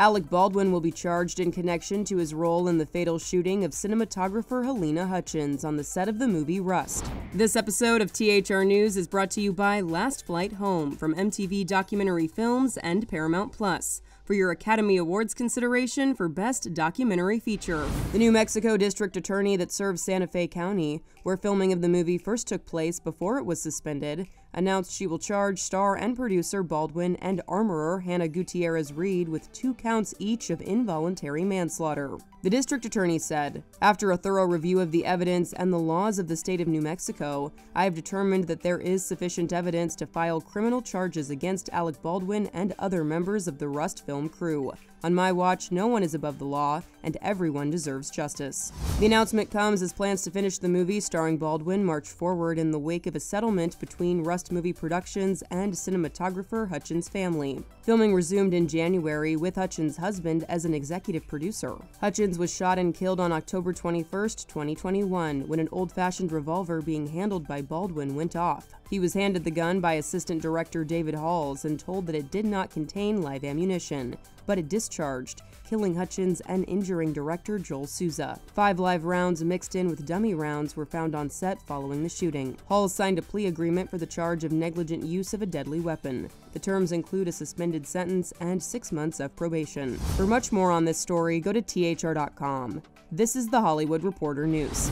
Alec Baldwin will be charged in connection to his role in the fatal shooting of cinematographer Halyna Hutchins on the set of the movie Rust. This episode of THR News is brought to you by Last Flight Home from MTV Documentary Films and Paramount Plus for your Academy Awards consideration for Best Documentary Feature. The New Mexico District Attorney that serves Santa Fe County, where filming of the movie first took place before it was suspended, announced she will charge star and producer Baldwin and armorer Hannah Gutierrez Reed with two counts each of involuntary manslaughter. The district attorney said, After a thorough review of the evidence and the laws of the state of New I have determined that there is sufficient evidence to file criminal charges against Alec Baldwin and other members of the Rust film crew. On my watch, no one is above the law, and everyone deserves justice. The announcement comes as plans to finish the movie starring Baldwin march forward in the wake of a settlement between Rust Movie Productions and cinematographer Hutchins' family. Filming resumed in January with Hutchins' husband as an executive producer. Hutchins was shot and killed on October 21, 2021, when an old fashioned revolver being handled by Baldwin went off. He was handed the gun by assistant director David Halls and told that it did not contain live ammunition, but it discharged, killing Hutchins and injuring director Joel Souza. Five live rounds mixed in with dummy rounds were found on set following the shooting. Halls signed a plea agreement for the charge of negligent use of a deadly weapon. The terms include a suspended sentence and six months of probation. For much more on this story, go to thr.com. This is the Hollywood Reporter News.